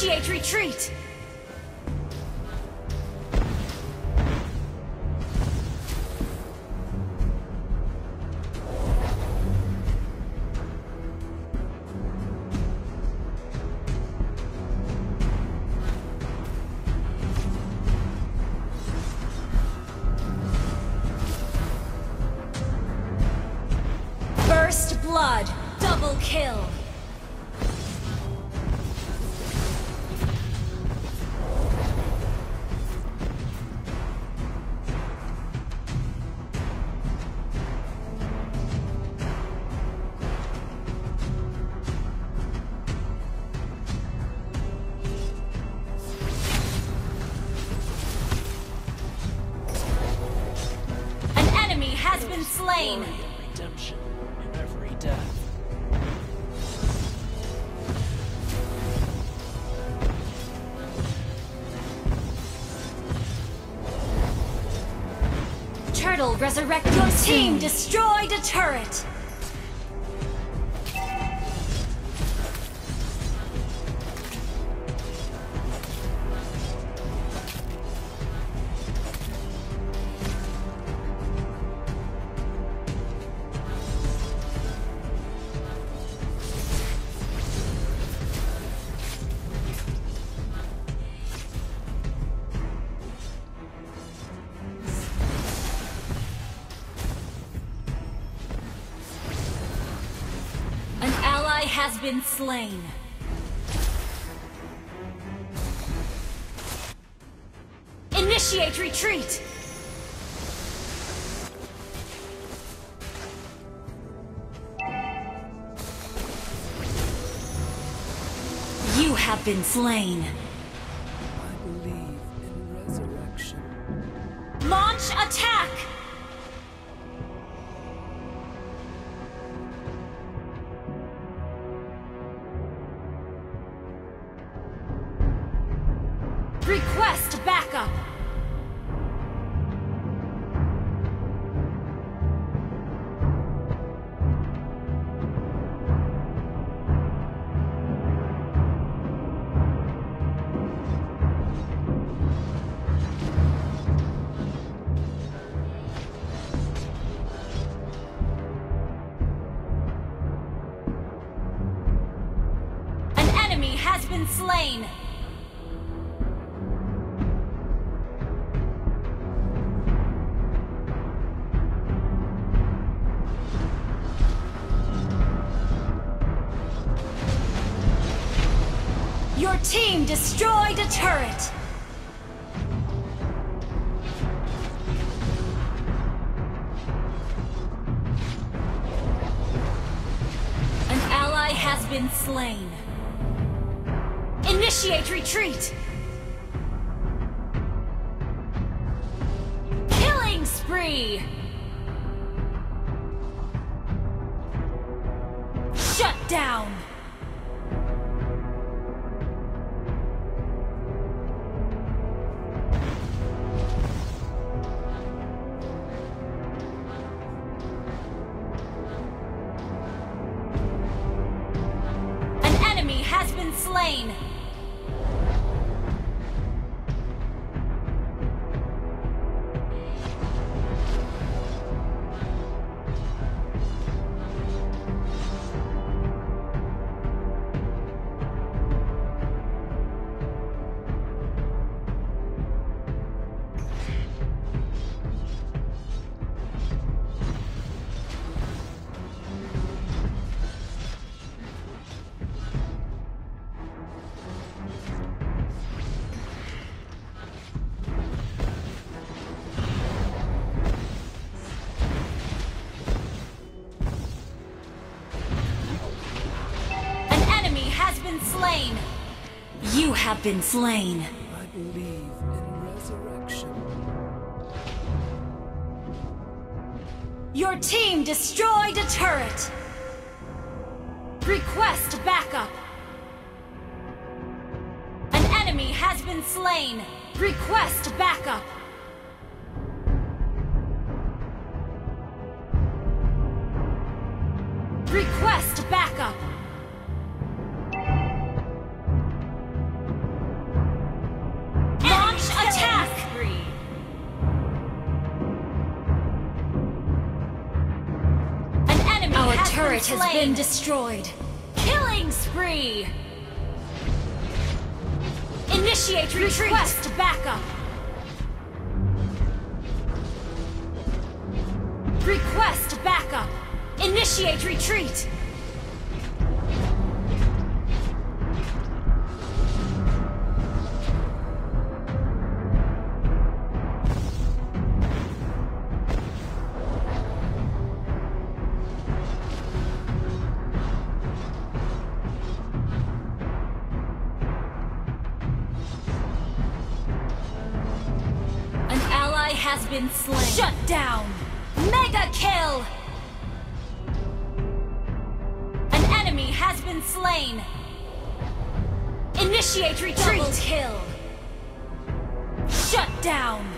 Initiate retreat! First blood, double kill. Redemption in every death. Turtle resurrect your team destroyed a turret. Has been slain. Initiate retreat! You have been slain. Request backup! Your team destroyed a turret! An ally has been slain. Initiate retreat! Slain! Have been slain. I believe in resurrection. Your team destroyed a turret. Request backup. An enemy has been slain. Request backup. Turret has slain. been destroyed. Killing spree! Initiate retreat! Request backup! Request backup! Initiate retreat! Has been slain. Shut down! Mega kill! An enemy has been slain. Initiate retreat! Double kill! Shut down!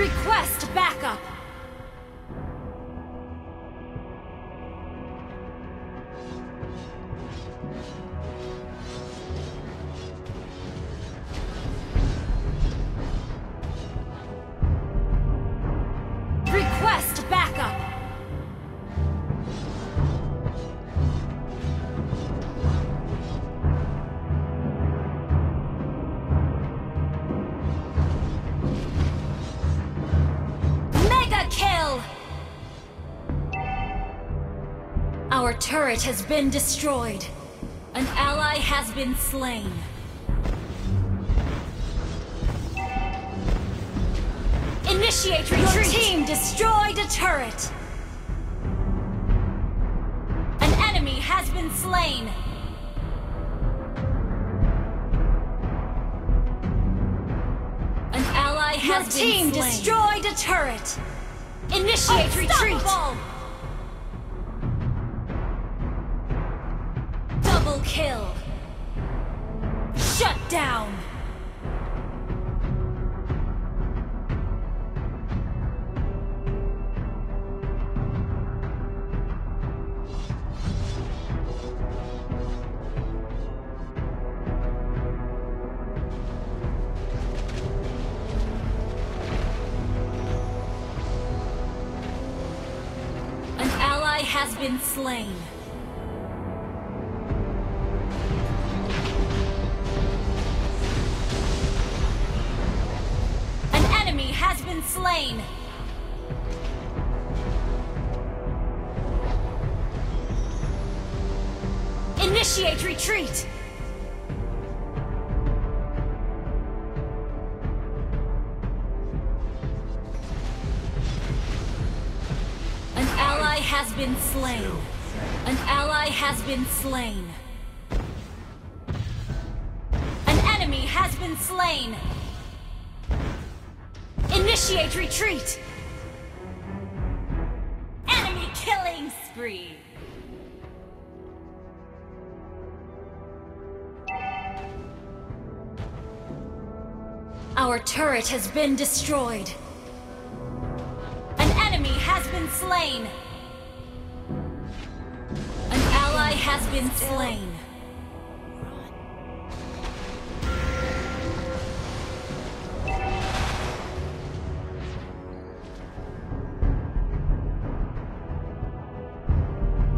Request backup! Our turret has been destroyed. An ally has been slain. Initiate retreat! Your team destroyed a turret! An enemy has been slain! An ally has been slain! Your team destroyed a turret! Initiate retreat! Down! An ally has been slain. Retreat! An ally has been slain. An ally has been slain. An enemy has been slain. Initiate retreat! Enemy killing spree. Our turret has been destroyed. An enemy has been slain. An ally has been slain.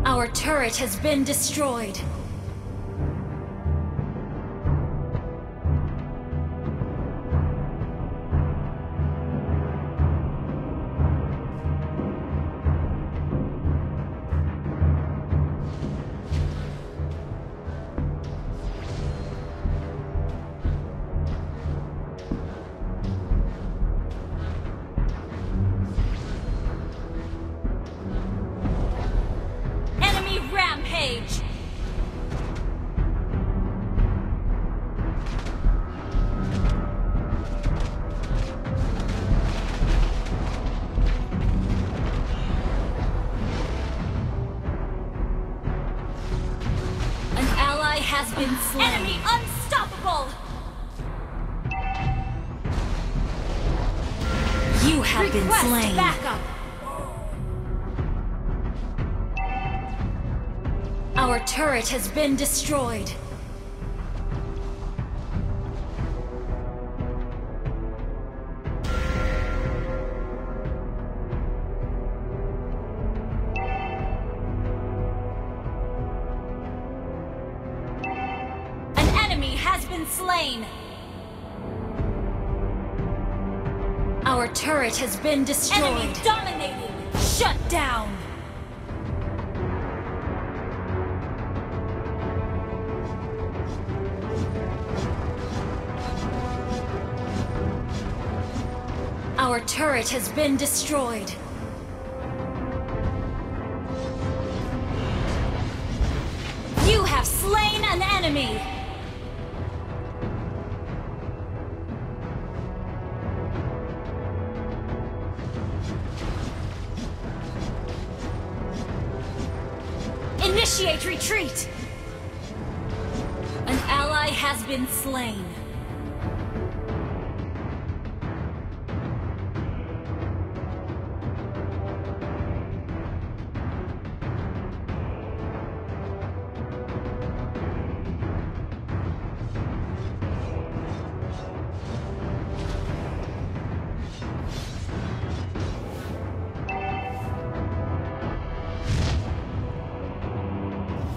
Our turret has been destroyed. Rampage! Turret has been destroyed. An enemy has been slain. Our turret has been destroyed. Enemy dominating. Shut down. Turret has been destroyed. You have slain an enemy! Initiate retreat! An ally has been slain.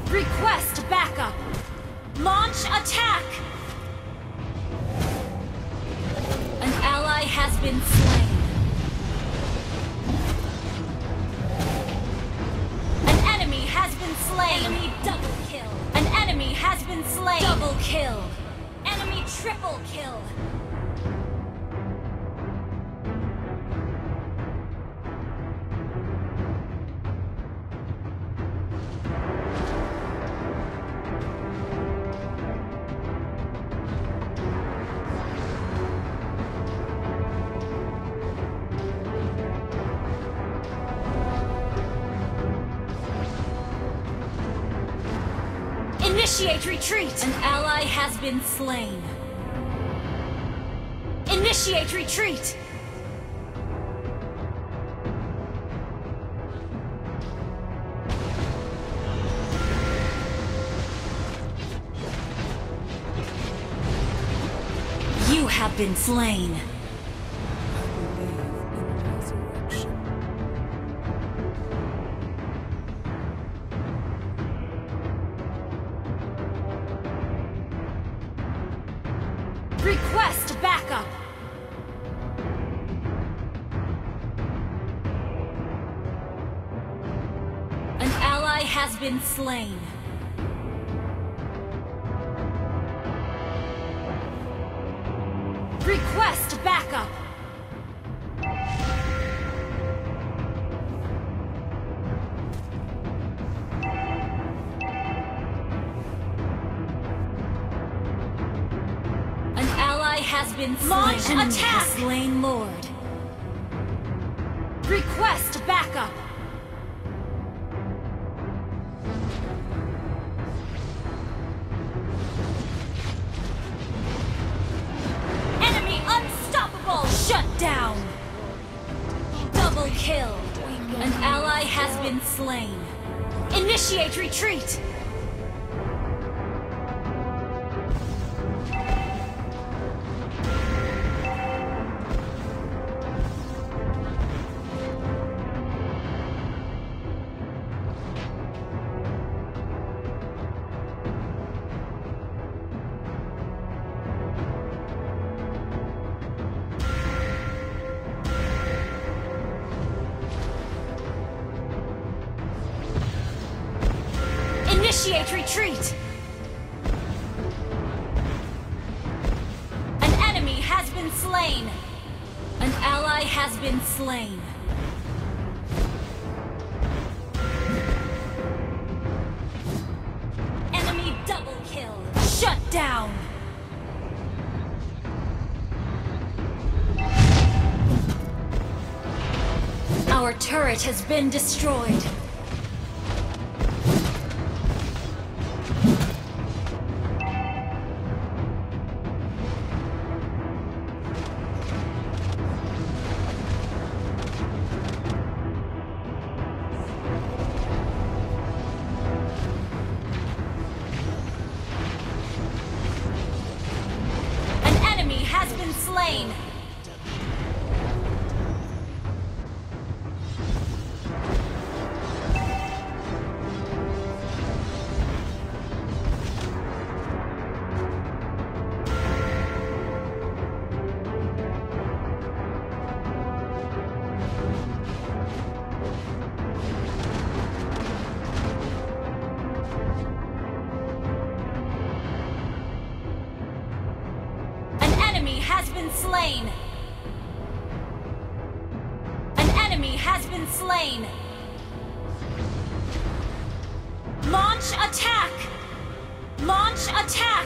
Request backup! Launch attack! An ally has been slain. An enemy has been slain. Enemy double kill. An enemy has been slain. Double kill. Enemy triple kill. Initiate retreat! An ally has been slain. Initiate retreat! You have been slain. Request backup! An ally has been slain. Request backup! been. Launch Enemy attack! Slain Lord. Request backup! Enemy unstoppable! Shut down! Double kill! An ally has been slain. Initiate retreat! Initiate retreat! An enemy has been slain! An ally has been slain. Enemy double kill! Shut down! Our turret has been destroyed. Has been slain! An enemy has been slain! Launch attack! Launch attack!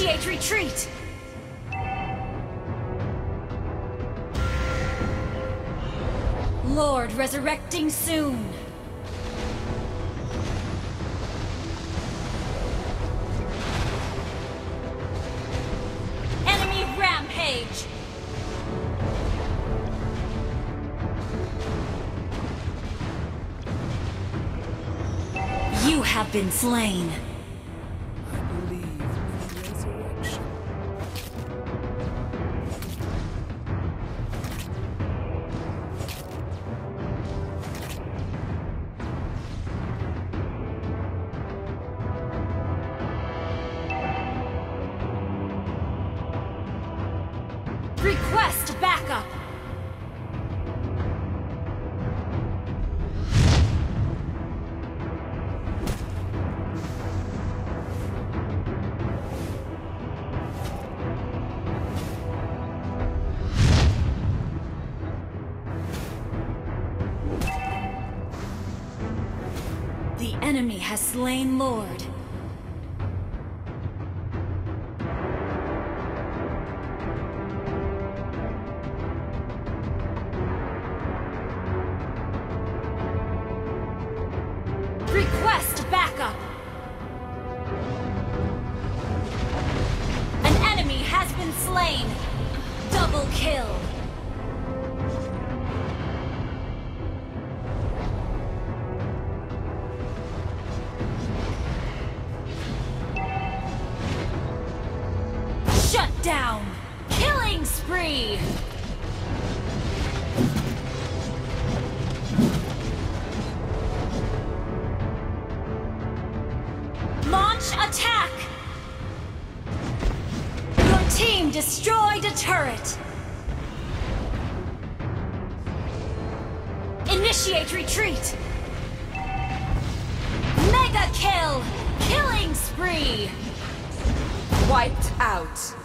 Initiate retreat! Lord resurrecting soon! Enemy rampage! You have been slain. Has slain Lord. Turret! Initiate retreat! Mega kill! Killing spree! Wiped out.